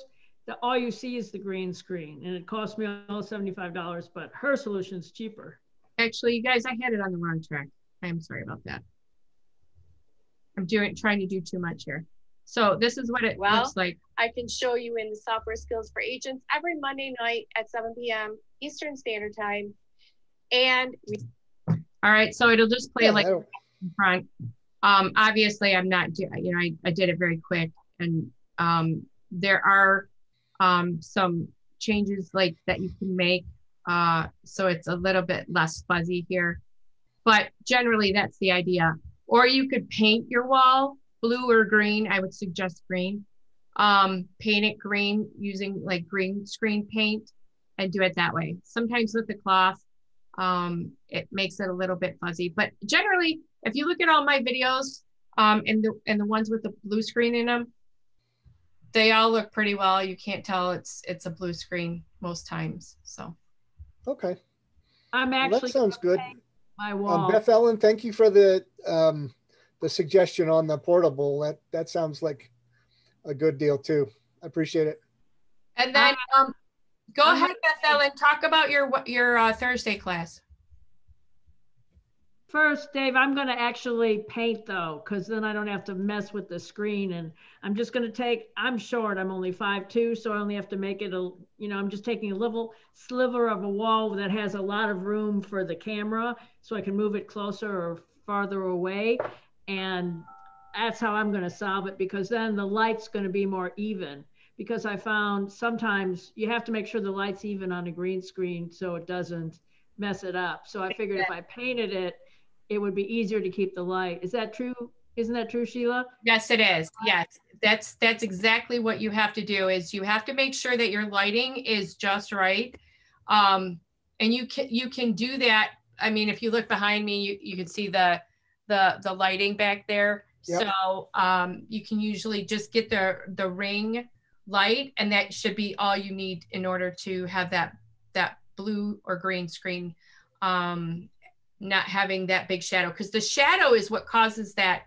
the, all you see is the green screen. And it cost me all seventy-five dollars, but her solution's cheaper. Actually, you guys, I had it on the wrong track. I'm sorry about that. I'm doing, trying to do too much here. So this is what it Well, looks like. I can show you in the software skills for agents every Monday night at 7 p.m. Eastern Standard Time. And we All right, so it'll just play Yeah, like in front. Um, obviously, I'm not, you know, I, I did it very quick, and um, there are um, some changes like that you can make, uh, so it's a little bit less fuzzy here. But generally, that's the idea. or you could paint your wall blue or green. I would suggest green. Um, paint it green using like green screen paint and do it that way. Sometimes with the cloth, um, it makes it a little bit fuzzy. But generally, if you look at all my videos um, and the and the ones with the blue screen in them, they all look pretty well. You can't tell it's it's a blue screen most times. So Okay. I'm Well, actually. that sounds good. My Um, wall. Beth Ellen, thank you for the um, the suggestion on the portable. That that sounds like a good deal too. I appreciate it. and then um, go I'm ahead, Beth Ellen, talk about your your uh, Thursday class. First, Dave, I'm going to actually paint though, because then I don't have to mess with the screen. And I'm just going to take, I'm short, I'm only five two, so I only have to make it a, you know, I'm just taking a little sliver of a wall that has a lot of room for the camera so I can move it closer or farther away. And that's how I'm going to solve it because then the light's going to be more even. Because I found sometimes you have to make sure the light's even on a green screen so it doesn't mess it up. So I figured if I painted it, it would be easier to keep the light. Is that true? Isn't that true, Sheila? Yes, it is. Yes, that's that's exactly what you have to do. Is you have to make sure that your lighting is just right, um, and you can you can do that. I mean, if you look behind me, you, you can see the the the lighting back there. Yep. So um, you can usually just get the the ring light, and that should be all you need in order to have that that blue or green screen um, not having that big shadow because the shadow is what causes that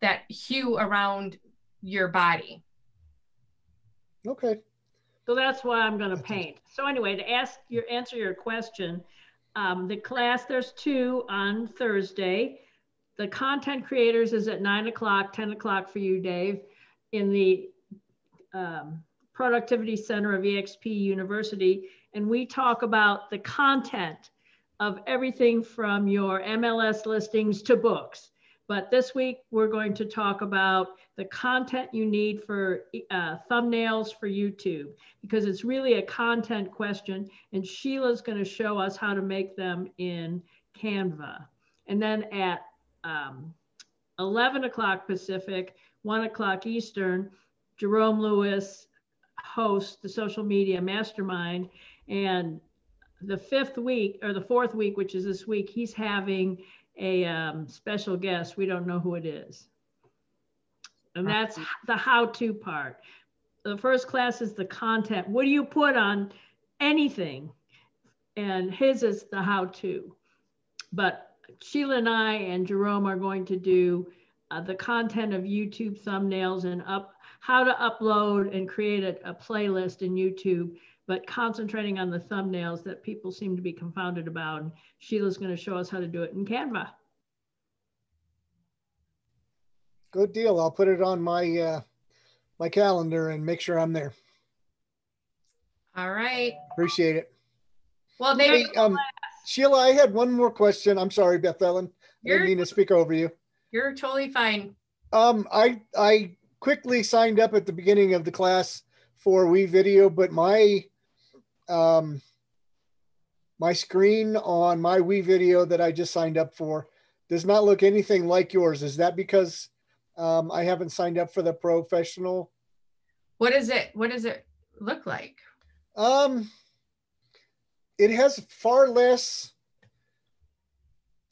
that hue around your body. Okay. So that's why I'm going to paint. So anyway, to ask your answer your question, um, the class there's two on Thursday. The content creators is at nine o'clock, ten o'clock for you, Dave, in the um, Productivity Center of EXP University, and we talk about the content of everything from your MLS listings to books. But this week, we're going to talk about the content you need for uh, thumbnails for YouTube, because it's really a content question. And Sheila's going to show us how to make them in Canva. And then at um, 11 o'clock Pacific, 1 o'clock Eastern, Jerome Lewis hosts the social media mastermind. And the fifth week or the fourth week, which is this week, he's having a um, special guest. We don't know who it is. And that's the how to part. The first class is the content. What do you put on anything? And his is the how to. But Sheila and I and Jerome are going to do uh, the content of YouTube thumbnails and up how to upload and create a, a playlist in YouTube but concentrating on the thumbnails that people seem to be confounded about. And Sheila's going to show us how to do it in Canva. Good deal. I'll put it on my uh, my calendar and make sure I'm there. All right. Appreciate it. Well, Hey, they um, Sheila, I had one more question. I'm sorry, Beth Ellen. I didn't mean to speak over you. you're totally fine. Um, I I quickly signed up at the beginning of the class for WeVideo, but my um my screen on my WeVideo that I just signed up for does not look anything like yours. Is that because um, I haven't signed up for the professional? What is it? What does it look like? Um, it has far less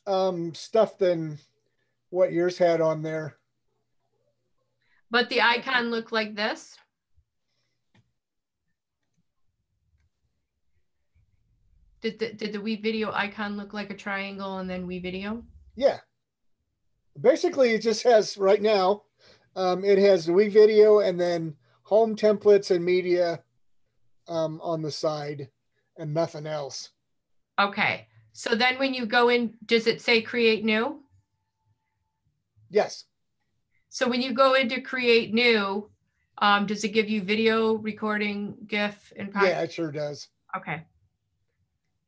um stuff than what yours had on there. But the icon looked like this. Did the, did the WeVideo icon look like a triangle and then WeVideo? Yeah. Basically, it just has right now, um, it has WeVideo and then home templates and media um, on the side and nothing else. Okay. So then when you go in, does it say create new? Yes. So when you go into create new, um, does it give you video recording, GIF, and podcast? Yeah, it sure does. Okay.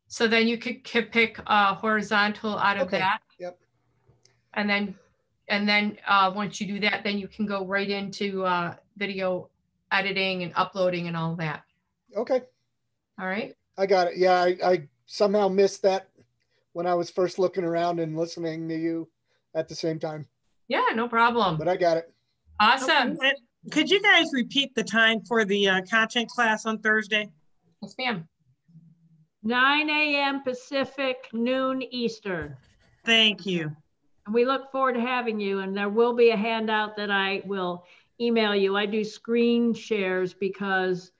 So then you could, could pick uh, horizontal out of Okay, that. yep. And then, and then uh, once you do that, then you can go right into uh, video editing and uploading and all that. Okay. All right. I got it. Yeah, I, I somehow missed that when I was first looking around and listening to you at the same time. Yeah, no problem. but I got it. Awesome. Okay, Could you guys repeat the time for the uh, content class on Thursday? Yes, ma'am. 9 a.m. Pacific, noon Eastern. Thank you. And we look forward to having you. And there will be a handout that I will email you. I do screen shares because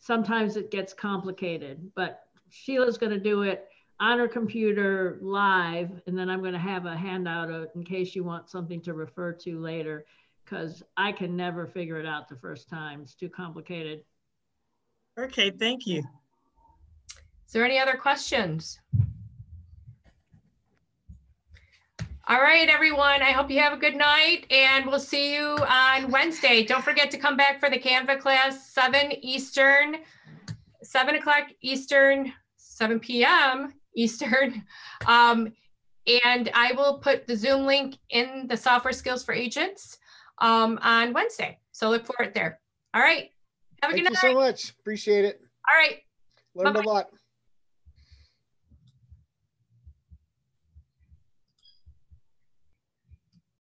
sometimes it gets complicated, but Sheila's going to do it on her computer live. And then I'm going to have a handout in case you want something to refer to later, because I can never figure it out the first time. It's too complicated. Okay, thank you. Is there any other questions? All right, everyone. I hope you have a good night and we'll see you on Wednesday. Don't forget to come back for the Canva class, 7 Eastern, 7 o'clock Eastern, 7 p.m. Eastern. [laughs] Um, and I will put the Zoom link in the Software Skills for Agents um, on Wednesday. So look for it there. All right. Have a Thank good you night. so much. Appreciate it. All right. Learned a Bye-bye. lot.